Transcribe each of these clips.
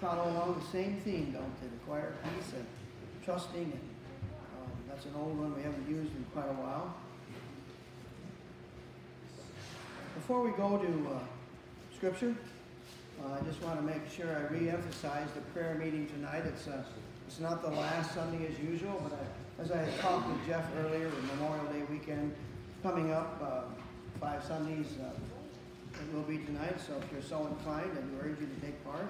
follow along the same theme, don't they? The quiet peace and trusting, and um, that's an old one we haven't used in quite a while. Before we go to uh, Scripture, uh, I just want to make sure I re-emphasize the prayer meeting tonight. It's uh, it's not the last Sunday as usual, but I, as I talked with Jeff earlier, Memorial Day weekend coming up, uh, five Sundays uh, it will be tonight. So if you're so inclined, I urge you to take part.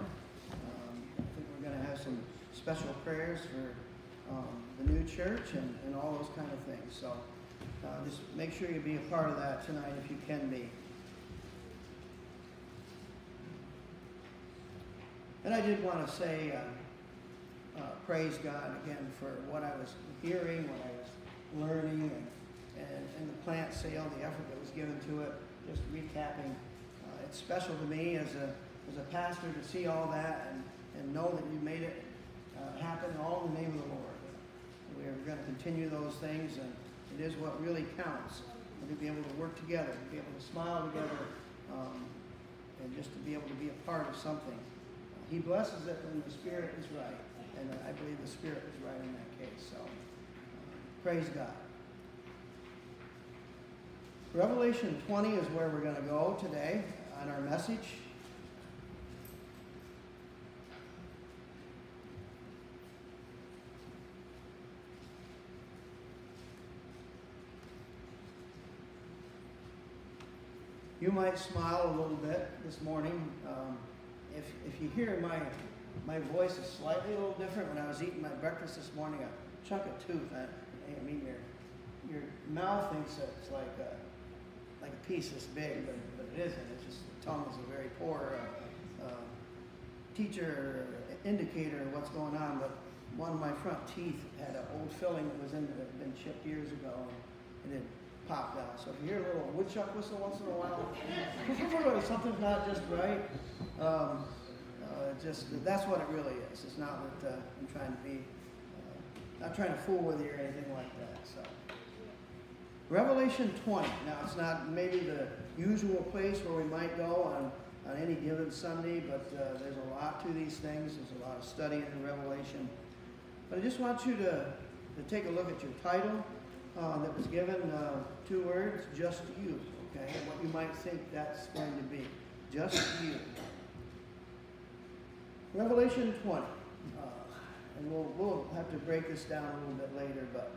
Going to have some special prayers for um, the new church and, and all those kind of things. So uh, just make sure you be a part of that tonight if you can be. And I did want to say, uh, uh, praise God again for what I was hearing, what I was learning, and, and, and the plant sale, the effort that was given to it. Just recapping, uh, it's special to me as a, as a pastor to see all that and, and know that you made it uh, happen all in the name of the Lord. We're going to continue those things, and it is what really counts. To be able to work together, to be able to smile together, um, and just to be able to be a part of something. He blesses it when the Spirit is right. And I believe the Spirit was right in that case. So, praise God. Revelation 20 is where we're going to go today on our message. You might smile a little bit this morning. Um, if, if you hear my my voice is slightly a little different when I was eating my breakfast this morning, a chunk of tooth. I, I mean, your your mouth thinks it's like a like a piece this big, but, but it isn't. It's just the tongue is a very poor uh, uh, teacher indicator of what's going on. But one of my front teeth had an old filling that was in that had been chipped years ago, and it popped out. So if you hear a little woodchuck whistle once in a while, something's not just right. Um, uh, just that's what it really is. It's not that uh, I'm trying to be, uh, not trying to fool with you or anything like that. So, Revelation 20. Now it's not maybe the usual place where we might go on on any given Sunday, but uh, there's a lot to these things. There's a lot of study in Revelation. But I just want you to to take a look at your title uh, that was given. Uh, two words, just you. Okay, what you might think that's going to be, just you. Revelation 20. Uh, and we'll, we'll have to break this down a little bit later, but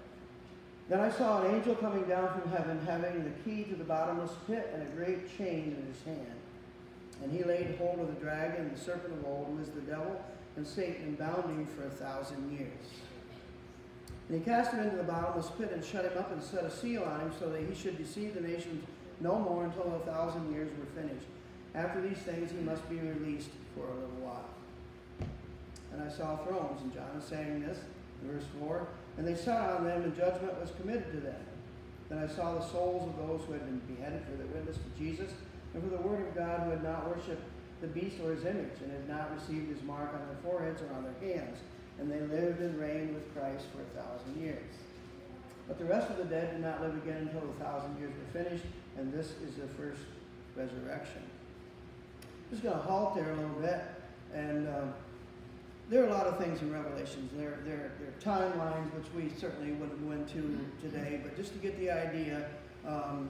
then I saw an angel coming down from heaven, having the key to the bottomless pit and a great chain in his hand. And he laid hold of the dragon, the serpent of old, who is the devil and Satan, bound him for a thousand years. And he cast him into the bottomless pit and shut him up and set a seal on him, so that he should deceive the nations no more until a thousand years were finished. After these things, he must be released for a little while. And I saw thrones, and John is saying this, verse 4, and they sat on them, and judgment was committed to them. Then I saw the souls of those who had been beheaded for their witness to Jesus, and for the word of God, who had not worshipped the beast or his image, and had not received his mark on their foreheads or on their hands. And they lived and reigned with Christ for a thousand years. But the rest of the dead did not live again until the thousand years were finished, and this is the first resurrection. I'm just going to halt there a little bit and. Uh, there are a lot of things in Revelations. There, there, there are timelines, which we certainly wouldn't go into today, but just to get the idea, um,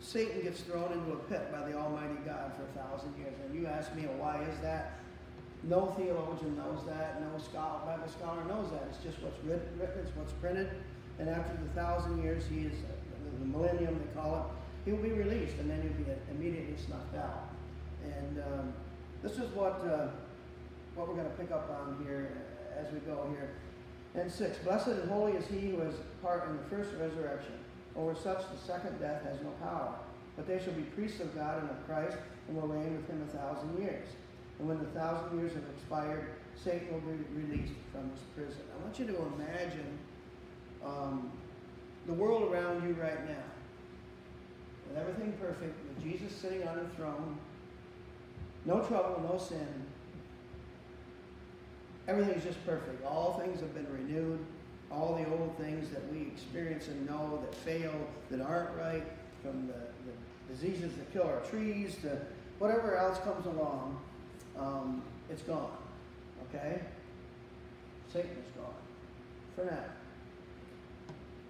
Satan gets thrown into a pit by the Almighty God for a thousand years. And you ask me, why is that? No theologian knows that. No scholar, Bible scholar knows that. It's just what's written, it's what's printed. And after the thousand years, he is, the millennium they call it, he will be released, and then he'll be immediately snuffed out. And um, this is what. Uh, what we're going to pick up on here as we go here. And six, blessed and holy is he who has part in the first resurrection. Over such the second death has no power. But they shall be priests of God and of Christ, and will reign with him a thousand years. And when the thousand years have expired, Satan will be released from his prison. I want you to imagine um, the world around you right now, with everything perfect, with Jesus sitting on a throne, no trouble, no sin, everything's just perfect. All things have been renewed. All the old things that we experience and know that fail, that aren't right, from the, the diseases that kill our trees to whatever else comes along, um, it's gone. Okay? Satan is gone. For now.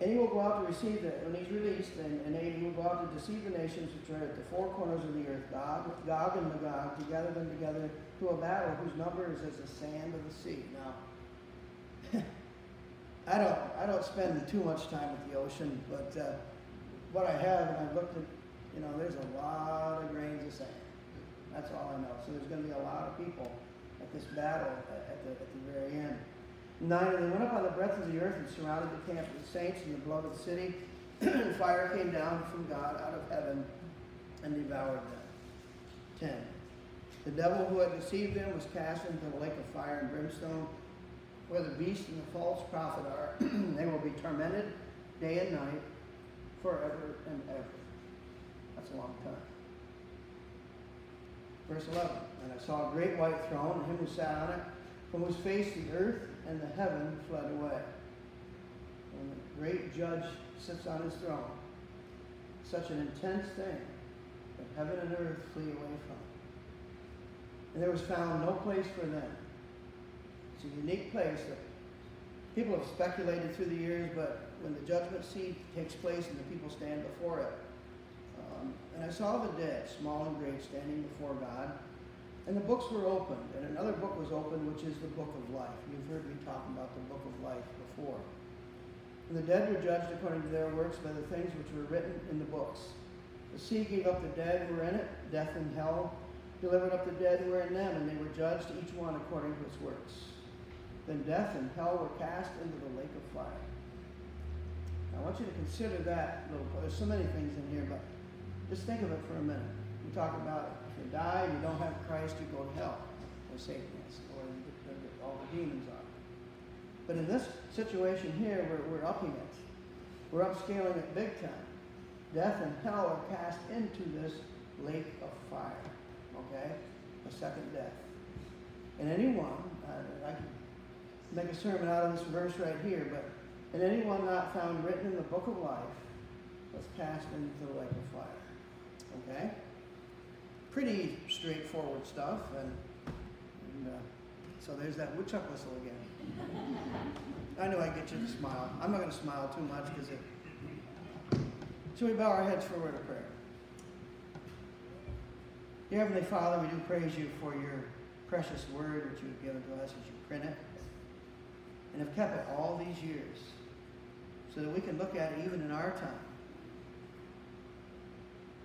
And he will go out to receive the, when he's released, and, and he will go out to deceive the nations which are at the four corners of the earth, Gog, Gog and Magog, to gather them together to a battle whose number is as the sand of the sea. Now, I don't, I don't spend too much time at the ocean, but uh, what I have, and I've looked at, you know, there's a lot of grains of sand. That's all I know. So there's going to be a lot of people at this battle at the, at the very end. Nine, and they went up on the breadth of the earth and surrounded the camp of the saints and the beloved city. and fire came down from God out of heaven and devoured them. Ten. The devil who had deceived them was cast into the lake of fire and brimstone, where the beast and the false prophet are. they will be tormented day and night forever and ever. That's a long time. Verse 11. And I saw a great white throne, and him who sat on it, from whose face the earth and the heaven fled away. And the great judge sits on his throne. Such an intense thing that heaven and earth flee away from. And there was found no place for them. It's a unique place that people have speculated through the years, but when the judgment seat takes place and the people stand before it, um, and I saw the dead, small and great, standing before God, and the books were opened, and another book was opened, which is the book of life. You've heard me talk about the book of life before. And the dead were judged according to their works by the things which were written in the books. The sea gave up the dead who were in it, death and hell delivered up the dead who were in them, and they were judged each one according to his works. Then death and hell were cast into the lake of fire. Now, I want you to consider that little. There's so many things in here, but just think of it for a minute. We talk about if you die you don't have Christ, you go to hell, or Satan is, or all the demons are. But in this situation here, we're, we're upping it. We're upscaling it big time. Death and hell are cast into this lake of fire. Okay? A second death. And anyone, uh, I can make a sermon out of this verse right here, but and anyone not found written in the book of life was cast into the lake of fire. Okay? Pretty straightforward stuff, and, and uh, so there's that woodchuck whistle again. I know I get you to smile. I'm not going to smile too much because it. So we bow our heads for a word of prayer. Dear Heavenly Father, we do praise you for your precious word which you have given to us as you print it and have kept it all these years so that we can look at it even in our time.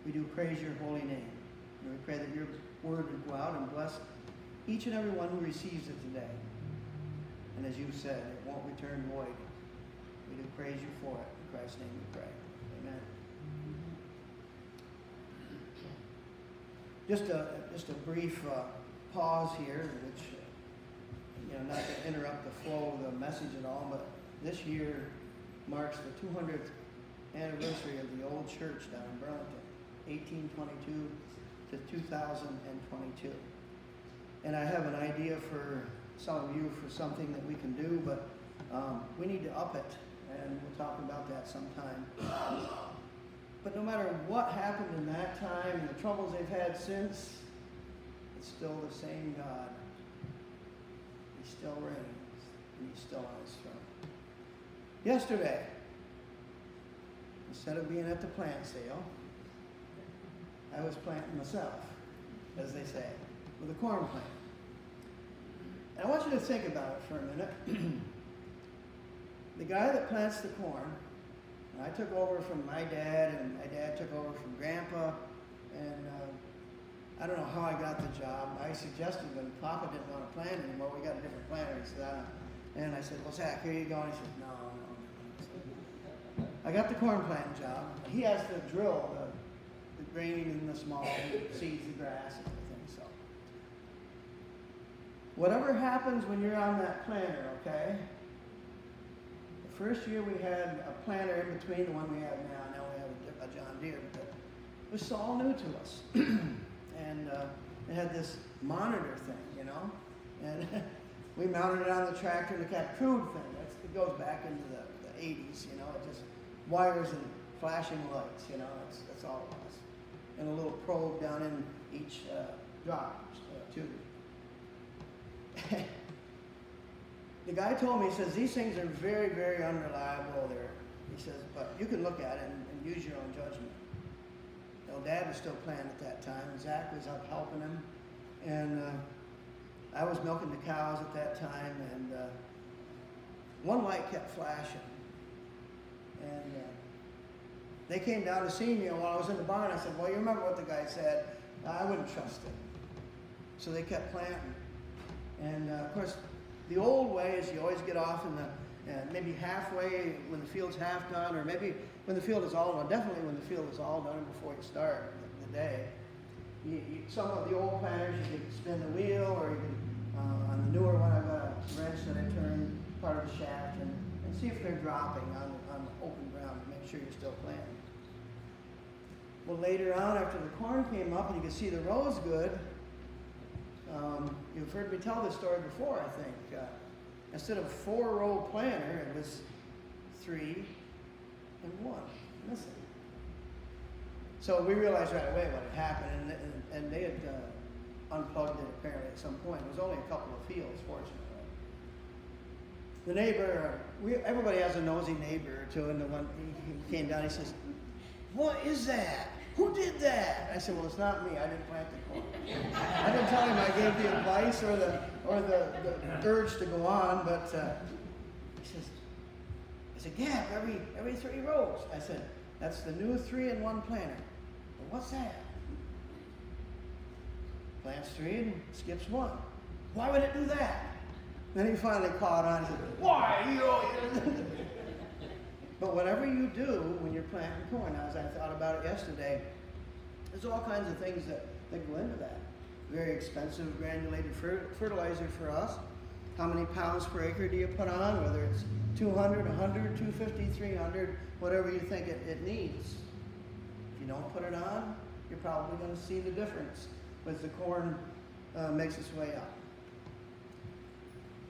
We do praise your holy name. And we pray that your word would go out and bless each and every one who receives it today. And as you said, it won't return void. We do praise you for it. In Christ's name we pray. Amen. Just a, just a brief uh, pause here, which, you know, not to interrupt the flow of the message at all, but this year marks the 200th anniversary of the old church down in Burlington, 1822 to 2022. And I have an idea for some of you for something that we can do, but um, we need to up it, and we'll talk about that sometime. But no matter what happened in that time and the troubles they've had since, it's still the same God. He still reigns, and he's still on his throne. Yesterday, instead of being at the plant sale, I was planting myself, as they say, with a corn plant. And I want you to think about it for a minute. the guy that plants the corn, I took over from my dad, and my dad took over from grandpa, and uh, I don't know how I got the job. I suggested when Papa didn't want to plant anymore, we got a different planter. He said, uh, and I said, well, Zach, here you go. And he said, no, no, no. I got the corn planting job. He has to drill the, the grain in the small, seeds the grass and everything. So, whatever happens when you're on that planter, okay? The first year we had a planter in between the one we have now. Now we have a, John Deere, but it was all new to us. and uh, it had this monitor thing, you know, and we mounted it on the tractor and got crude thing. That's, it goes back into the, the 80s, you know, it just wires and flashing lights, you know, that's, that's all it was. And a little probe down in each uh, drop uh, tube. the guy told me, he says, these things are very, very unreliable. There, he says, but you can look at it and, and use your own judgment. Know, Dad was still playing at that time. Zach was up helping him, and uh, I was milking the cows at that time. And uh, one light kept flashing, and uh, they came down to see me. And while I was in the barn, I said, "Well, you remember what the guy said? I wouldn't trust it." So they kept planting, and uh, of course the old way is you always get off in the uh, maybe halfway when the field's half done, or maybe when the field is all done. Definitely when the field is all done before you start the, the day. You, you, some of the old planters you can spin the wheel, or you can uh, on the newer one I've got a wrench that I turn part of the shaft and, see if they're dropping on, on open ground to make sure you're still planting. Well, later on, after the corn came up and you could see the rows good, um, you've heard me tell this story before, I think. Uh, instead of four row planter, it was three and one missing. So we realized right away what had happened, and, and, and they had uh, unplugged it apparently at some point. It was only a couple of fields, fortunately. The neighbor, we, everybody has a nosy neighbor or two, and the one he came down, he says, "What is that?" Who did that? I said, Well, it's not me. I didn't plant the corn. I didn't tell him I gave the advice or the or the, the urge to go on, but uh, he says, I said, Gap, every every three rows. I said, That's the new three in one planter. Well, what's that? Plants three and skips one. Why would it do that? Then he finally caught on and said, Why? But whatever you do when you're planting corn, as I thought about it yesterday, there's all kinds of things that, that go into that. Very expensive granulated fertilizer for us. How many pounds per acre do you put on? Whether it's 200, 100, 250, 300, whatever you think it, it needs. If you don't put it on, you're probably going to see the difference as the corn uh, makes its way up.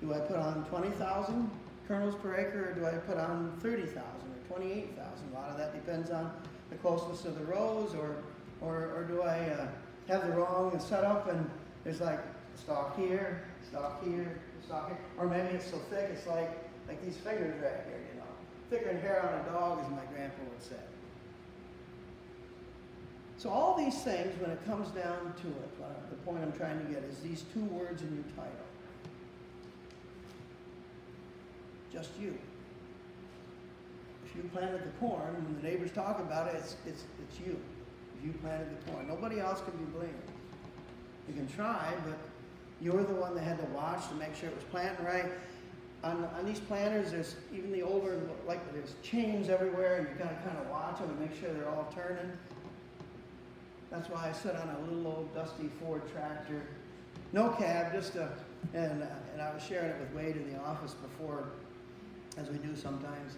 Do I put on 20,000 kernels per acre or do I put on 30,000 or 28,000? A lot of that depends on the closeness of the rows or, or, or do I uh, have the wrong setup and there's like stalk here, stalk here, stalk here, or maybe it's so thick it's like, like these fingers right here, you know. Thicker than hair on a dog as my grandpa would say. So all these things, when it comes down to it, the point I'm trying to get is these two words in your title. Just you. If you planted the corn, when the neighbors talk about it, it's, it's, it's you. If you planted the corn. Nobody else can be blamed. You can try, but you're the one that had to watch to make sure it was planted right. On, on these planters, there's even the older, like there's chains everywhere, and you've gotta kind of watch them and make sure they're all turning. That's why I sit on a little old dusty Ford tractor. No cab, just a, and, uh, and I was sharing it with Wade in the office before as we do sometimes.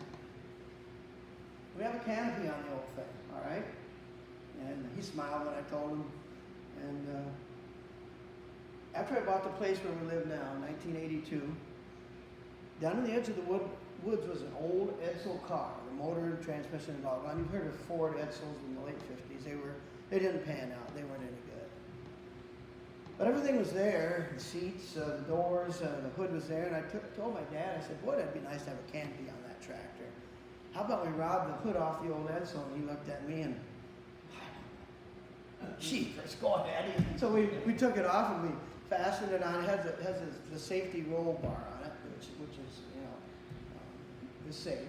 We have a canopy on the old thing, all right? And he smiled when I told him. And uh, after I bought the place where we live now, in 1982, down on the edge of the wood, woods was an old Edsel car, the motor and transmission and all. You've heard of Ford Edsels in the late 50s. They were they didn't pan out. They any but everything was there, the seats, uh, the doors, uh, the hood was there, and I took, told my dad, I said, boy, that'd be nice to have a canopy on that tractor. How about we rob the hood off the old Edsel? And he looked at me and, jeepers, go ahead. So we, we took it off and we fastened it on. It has, a, has a, the safety roll bar on it, which, which is, you know, um, is safe.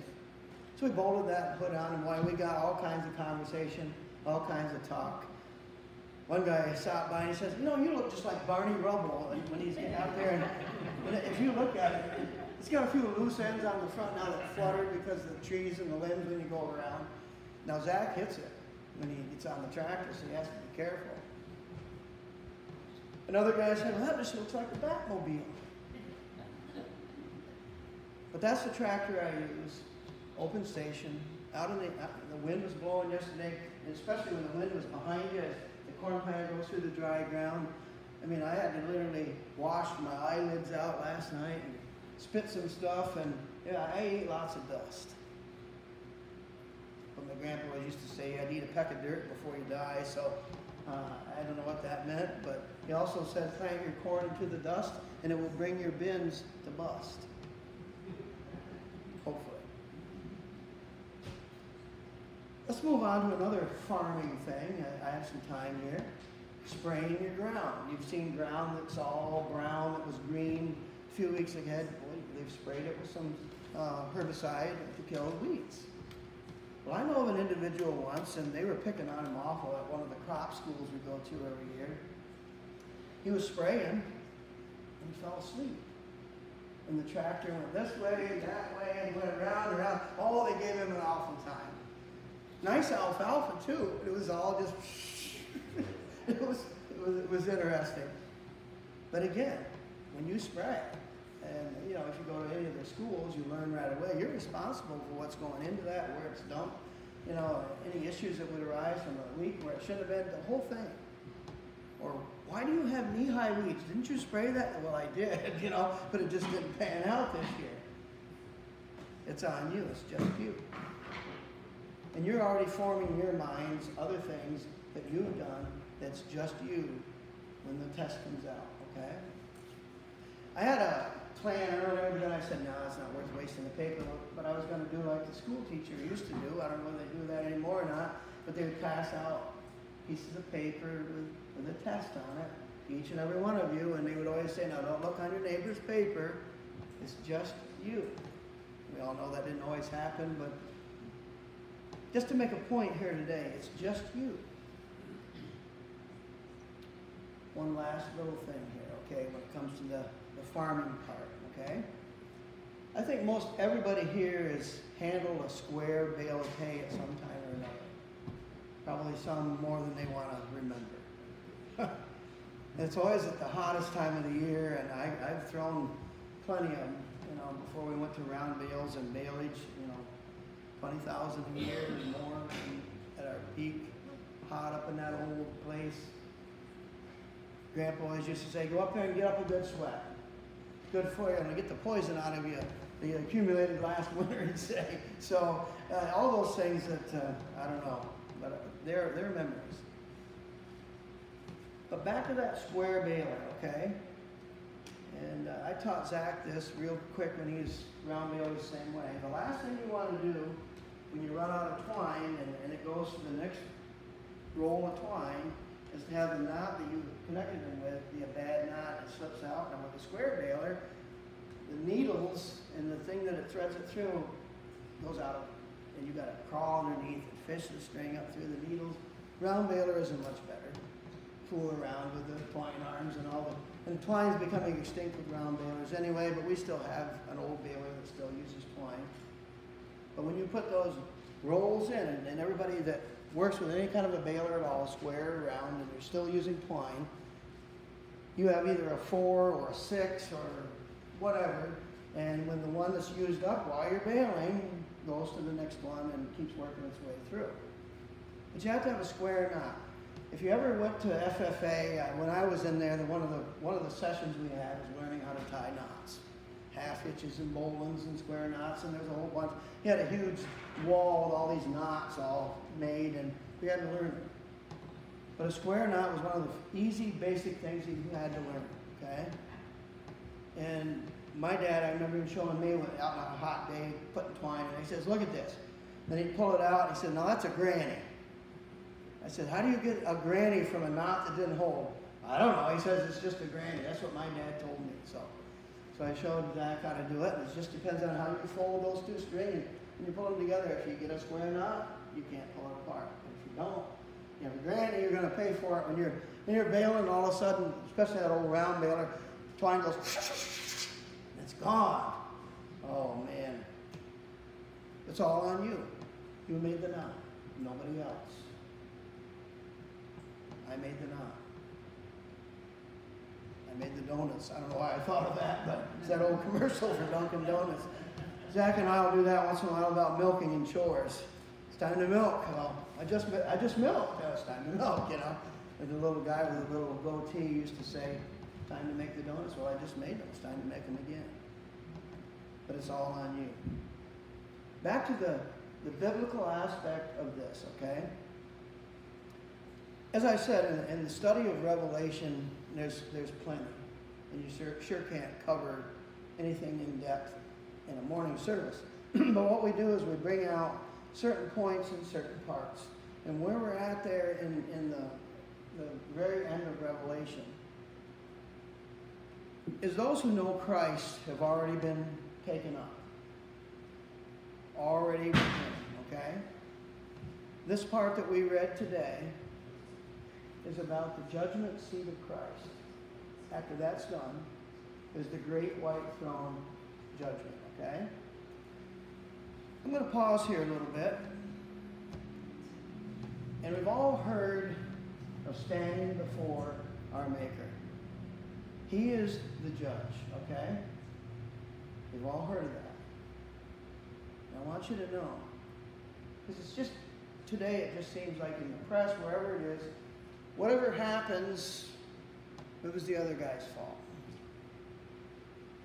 So we bolted that hood on, and boy, we got all kinds of conversation, all kinds of talk. One guy stopped by and he says, "No, you look just like Barney Rubble when he's out there. And, if you look at it, it's got a few loose ends on the front now that fluttered because of the trees and the limbs when you go around. Now Zach hits it when he gets on the tractor, so he has to be careful. Another guy said, well, that just looks like a Batmobile. But that's the tractor I use, open station, out in the, the wind was blowing yesterday, especially when the wind was behind you, corn plant goes through the dry ground. I mean, I had to literally wash my eyelids out last night and spit some stuff, and yeah, I ate lots of dust. But my grandpa used to say, I'd eat a peck of dirt before you die, so uh, I don't know what that meant, but he also said, plant your corn into the dust, and it will bring your bins to bust. Let's move on to another farming thing. I, have some time here. Spraying your ground. You've seen ground that's all brown, that was green a few weeks ago. They've sprayed it with some uh, herbicide to kill weeds. Well, I know of an individual once, and they were picking on him awful at one of the crop schools we go to every year. He was spraying, and he fell asleep. And the tractor went this way, and that way, and went around and around. Oh, they gave him an awful time. Nice alfalfa too. It was all just. it was it was it was interesting. But again, when you spray, and you know, if you go to any of the schools, you learn right away. You're responsible for what's going into that, where it's dumped. You know, any issues that would arise from a leak where it shouldn't have been, the whole thing. Or why do you have knee-high weeds? Didn't you spray that? Well, I did, you know, but it just didn't pan out this year. It's on you. It's just you. And you're already forming in your minds other things that you've done that's just you when the test comes out, okay? I had a plan earlier, but then I said, no, it's not worth wasting the paper. But I was going to do like the school teacher used to do. I don't know if they do that anymore or not. But they would pass out pieces of paper with, with a test on it, each and every one of you. And they would always say, now don't look on your neighbor's paper. It's just you. We all know that didn't always happen, but just to make a point here today, it's just you. One last little thing here, okay, when it comes to the, the farming part okay? I think most everybody here has handled a square bale of hay at some time or another. Probably some more than they want to remember. it's always at the hottest time of the year, and I, I've thrown plenty of them, you know, before we went to round bales and baleage, 20,000 a year and more at our peak, hot up in that old place. Grandpa always used to say, go up there and get up a good sweat good for you and get the poison out of you, the accumulated last winter, he'd say. So uh, all those things that, uh, I don't know, but they're, they're memories. But back to that square baler, okay? And uh, I taught Zach this real quick when he was round baler the same way. The last thing you want to do when you run out of twine and, and it goes to the next roll of twine is to have the knot that you connected them with be a bad knot. It slips out. And with a square baler, the needles and the thing that it threads it through goes out. And you got to crawl underneath and fish the string up through the needles. Round baler isn't much better. Fool around with the twine arms and all the and twine's becoming extinct with round balers anyway, but we still have an old baler that still uses twine. But when you put those rolls in, and, and everybody that works with any kind of a baler at all, square, round, and you're still using twine, you have either a four or a six or whatever, and when the one that's used up while you're baling goes to the next one and keeps working its way through. But you have to have a square knot. If you ever went to FFA, uh, when I was in there, the, one of the one of the sessions we had was learning how to tie knots, half hitches and bowlines and square knots, and there's a whole bunch. He had a huge wall with all these knots all made, and we had to learn. But a square knot was one of the easy, basic things you had to learn, okay? And my dad, I remember him showing me out on a hot day, putting twine, and he says, look at this. Then he'd pull it out, and he said, now that's a granny. I said, how do you get a granny from a knot that didn't hold? I don't know. He says it's just a granny. That's what my dad told me. So, I showed Zach how to do it. It just depends on how you fold those two strings and you pull them together. If you get a square knot, you can't pull it apart. If you don't, you know, granny, you're going to pay for it when you're when you're baling. All of a sudden, especially that old round baler, twine goes, it's gone. Oh man, it's all on you. You made the knot, nobody else. I made the knot. I made the donuts. I don't know why I thought of that, but it's that old commercial for Dunkin' Donuts. Zach and I will do that once in a while about milking and chores. It's time to milk. Well, I just I just milked. It's time to milk, you know. And the little guy with the little goatee used to say, time to make the donuts. Well, I just made them. It's time to make them again. But it's all on you. Back to the, the biblical aspect of this, okay? As I said, in, in the study of Revelation, there's, there's plenty. And you sure, sure can't cover anything in depth in a morning service. but what we do is we bring out certain points in certain parts. And where we're at there in, in the, the very end of Revelation is those who know Christ have already been taken up. Already with him, okay? This part that we read today is about the judgment seat of Christ. After that's done, is the great white throne judgment, okay? I'm going to pause here a little bit. And we've all heard of standing before our Maker. He is the judge, okay? We've all heard of that. And I want you to know, because it's just, today it just seems like in the press, wherever it is, whatever happens, it was the other guy's fault.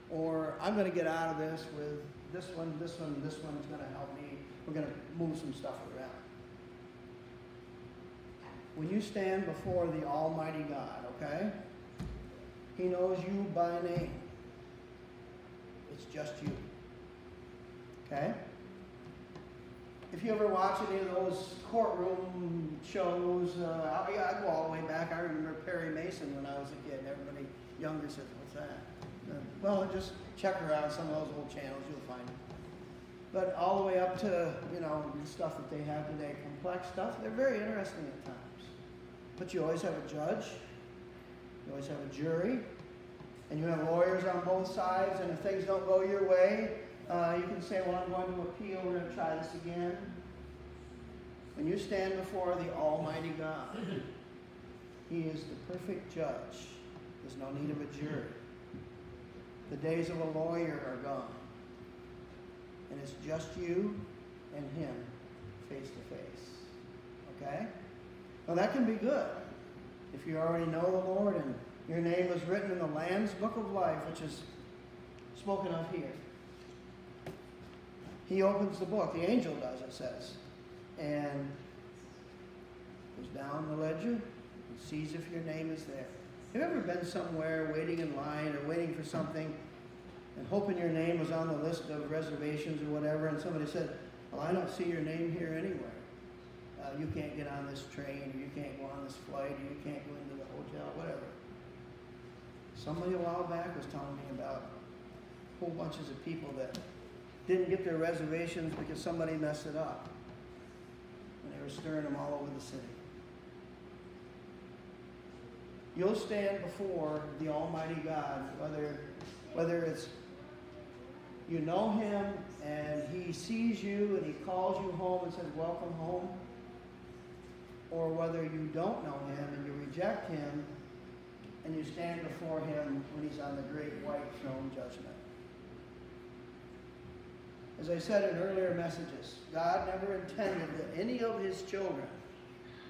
Or I'm going to get out of this with this one, this one, this one's going to help me. We're going to move some stuff around. When you stand before the Almighty God, okay? He knows you by name. It's just you. Okay? If you ever watch any of those courtroom shows, uh, I, I go all the way back. I remember Perry Mason when I was a kid. Everybody younger says, "What's that?" Uh, well, just check around some of those old channels. You'll find it. But all the way up to you know the stuff that they have today, complex stuff. They're very interesting at times. But you always have a judge. You always have a jury. And you have lawyers on both sides. And if things don't go your way, uh, you can say, well, I'm going to appeal. We're going to try this again. When you stand before the Almighty God, He is the perfect judge. There's no need of a jury. The days of a lawyer are gone. And it's just you and Him face to face. Okay? Well, that can be good if you already know the Lord and your name is written in the Lamb's Book of Life, which is spoken of here. He opens the book, the angel does, it says, and goes down the ledger and sees if your name is there. Have you ever been somewhere waiting in line or waiting for something and hoping your name was on the list of reservations or whatever, and somebody said, Well, I don't see your name here anywhere uh, you can't get on this train, or you can't go on this flight, or you can't go into the hotel, whatever. Somebody a while back was telling me about whole bunches of people that didn't get their reservations because somebody messed it up. And they were stirring them all over the city. You'll stand before the Almighty God, whether, whether it's you know Him and He sees you and He calls you home and says, Welcome home or whether you don't know him and you reject him and you stand before him when he's on the great white throne judgment. As I said in earlier messages, God never intended that any of his children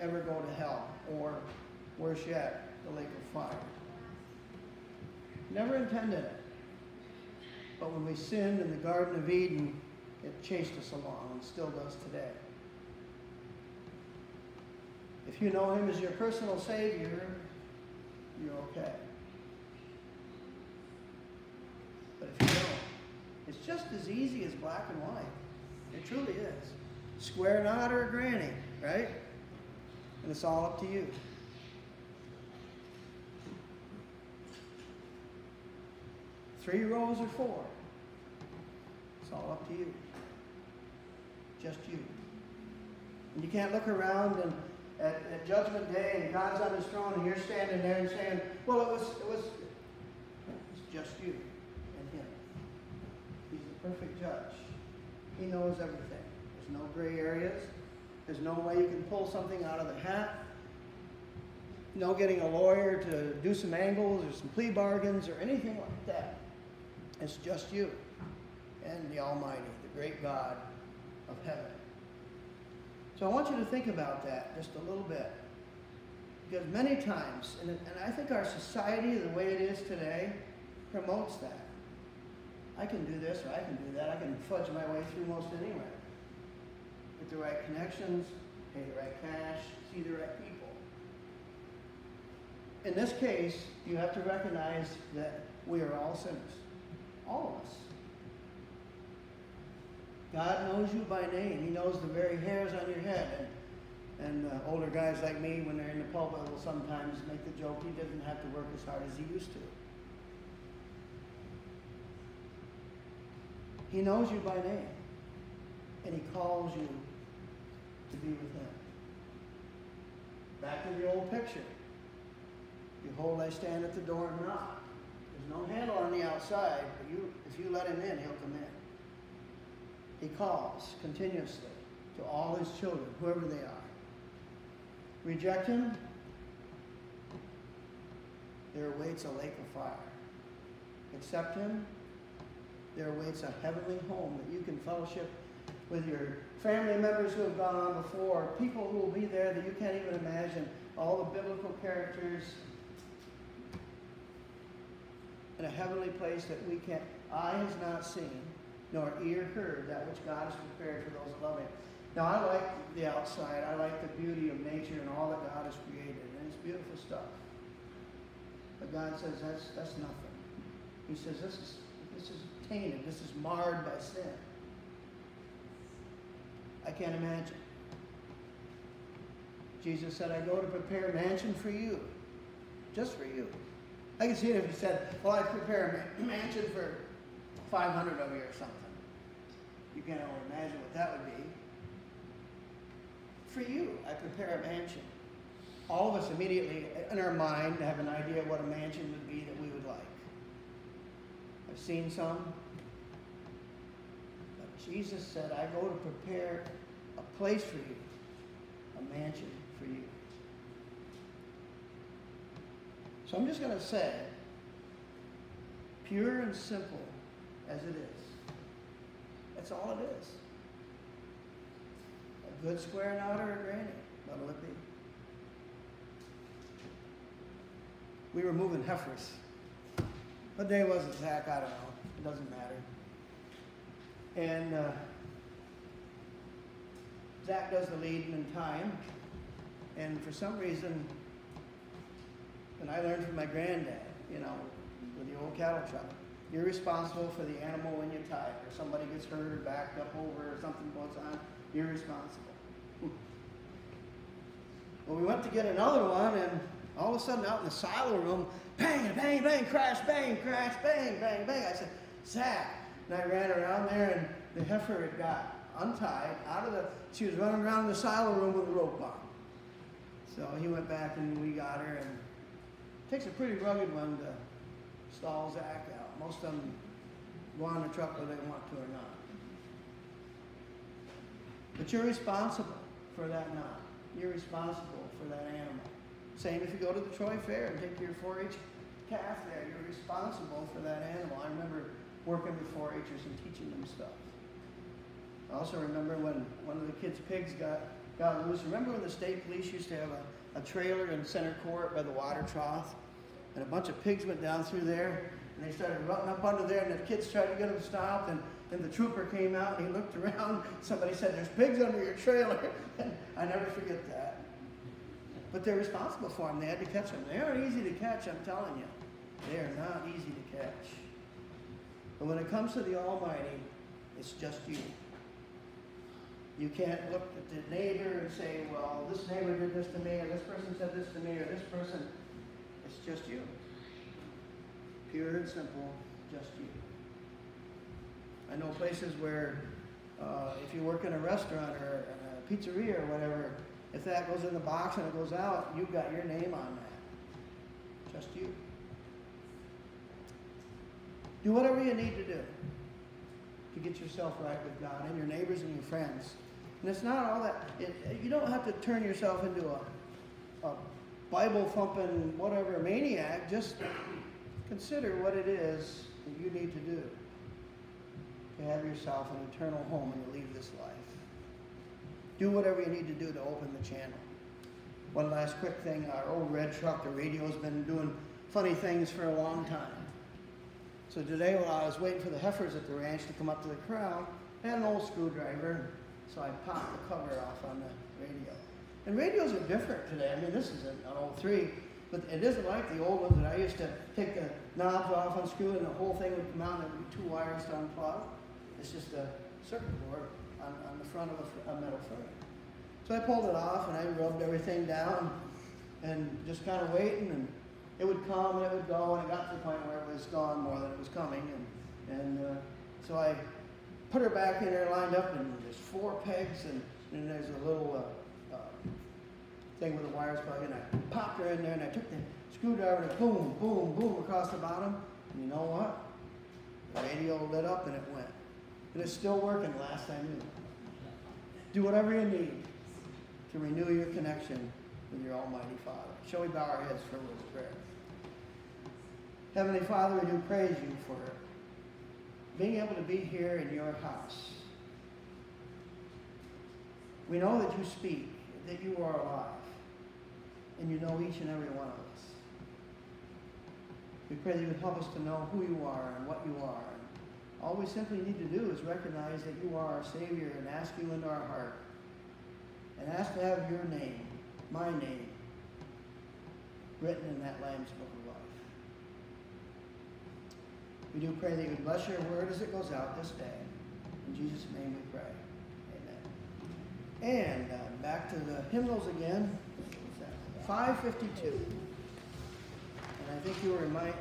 ever go to hell or, worse yet, the lake of fire. Never intended it. But when we sinned in the Garden of Eden, it chased us along and still does today. If you know him as your personal Savior, you're okay. But if you don't, it's just as easy as black and white. It truly is. Square knot or a granny, right? And it's all up to you. Three rows or four. It's all up to you. Just you. And you can't look around and at, at Judgment Day and God's on his throne and you're standing there and saying, well, it was, it was it's just you and him. He's the perfect judge. He knows everything. There's no gray areas. There's no way you can pull something out of the hat. No getting a lawyer to do some angles or some plea bargains or anything like that. It's just you and the Almighty, the great God of heaven. So I want you to think about that just a little bit. Because many times, and, and I think our society, the way it is today, promotes that. I can do this or I can do that. I can fudge my way through most anywhere. Get the right connections, pay the right cash, see the right people. In this case, you have to recognize that we are all sinners. All of us. God knows you by name. He knows the very hairs on your head. And, and uh, older guys like me, when they're in the pulpit, will sometimes make the joke he doesn't have to work as hard as he used to. He knows you by name. And he calls you to be with him. Back to the old picture. Behold, I stand at the door and knock. There's no handle on the outside, but you, if you let him in, he'll come in. He calls continuously to all his children, whoever they are. Reject him, there awaits a lake of fire. Accept him, there awaits a heavenly home that you can fellowship with your family members who have gone on before, people who will be there that you can't even imagine, all the biblical characters in a heavenly place that we can't, eye has not seen, nor ear heard that which God has prepared for those Him. Now, I like the outside. I like the beauty of nature and all that God has created, and it's beautiful stuff. But God says that's that's nothing. He says this is this is tainted. This is marred by sin. I can't imagine. Jesus said, I go to prepare a mansion for you. Just for you. I can see it if he said, Well, I prepare a mansion for 500 of you or something. You can't imagine what that would be. For you, I prepare a mansion. All of us immediately in our mind have an idea of what a mansion would be that we. I've seen some. But Jesus said, I go to prepare a place for you, a mansion for you. So I'm just going to say, pure and simple as it is, that's all it is. A good square knot or a granny, what'll it be? We were moving heifers. What day was it, Zach? I don't know. It doesn't matter. And uh, Zach does the leading and time. And for some reason, and I learned from my granddad, you know, with the old cattle truck, you're responsible for the animal when you tie it, or somebody gets hurt or backed up over, or something goes on, you're responsible. well, we went to get another one, and all of a sudden, out in the silo room, bang, bang, bang, crash, bang, crash, bang, bang, bang. I said, Zach. And I ran around there, and the heifer had got untied out of the, she was running around in the silo room with a rope on. So he went back, and we got her, and it takes a pretty rugged one to stall Zach out. Most of them go on the truck whether they want to or not. But you're responsible for that knot. You're responsible for that animal. Same if you go to the Troy Fair and take your 4-H calf there, you're responsible for that animal. I remember working with 4-Hers and teaching them stuff. I also remember when one of the kids' pigs got, got loose. Remember when the state police used to have a, a trailer in center court by the water trough? And a bunch of pigs went down through there and they started running up under there and the kids tried to get them stopped and, and the trooper came out and he looked around. Somebody said, there's pigs under your trailer. And I never forget that. But they're responsible for them. They had to catch them. They aren't easy to catch, I'm telling you. They are not easy to catch. But when it comes to the Almighty, it's just you. You can't look at the neighbor and say, well, this neighbor did this to me, or this person said this to me, or this person. It's just you. Pure and simple, just you. I know places where uh, if you work in a restaurant or a pizzeria or whatever, if that goes in the box and it goes out, you've got your name on that. Just you. Do whatever you need to do to get yourself right with God and your neighbors and your friends. And it's not all that, it, you don't have to turn yourself into a, a Bible thumping, whatever maniac. Just consider what it is that you need to do to have yourself an eternal home when you leave this life. Do whatever you need to do to open the channel. One last quick thing our old red truck, the radio's been doing funny things for a long time. So today, while I was waiting for the heifers at the ranch to come up to the corral, I had an old screwdriver, so I popped the cover off on the radio. And radios are different today. I mean, this is an, an 03, but it isn't like the old ones that I used to take the knobs off, unscrew, and the whole thing would come out and be two wires to unplug. It's just a circuit board on, on the front of a, a metal frame. So I pulled it off and I rubbed everything down and just kind of waiting and it would come and it would go and it got to the point where it was gone more than it was coming and, and uh, so I put her back in there lined up and there's four pegs and, there's a little uh, uh, thing with a wires plug and I popped her in there and I took the screwdriver and boom, boom, boom across the bottom. And you know what? The radio lit up and it went. And it's still working last I knew. Do whatever you need to renew your connection with your Almighty Father. Shall we bow our heads for a of prayer? Heavenly Father, we do praise you for being able to be here in your house. We know that you speak, that you are alive, and you know each and every one of us. We pray that you would help us to know who you are and what you are. All we simply need to do is recognize that you are our Savior and ask you into our heart. And ask to have your name, my name, written in that Lamb's Book of Life. We do pray that you would bless your word as it goes out this day. In Jesus' name we pray. Amen. And uh, back to the hymnals again. 552. And I think you were remind.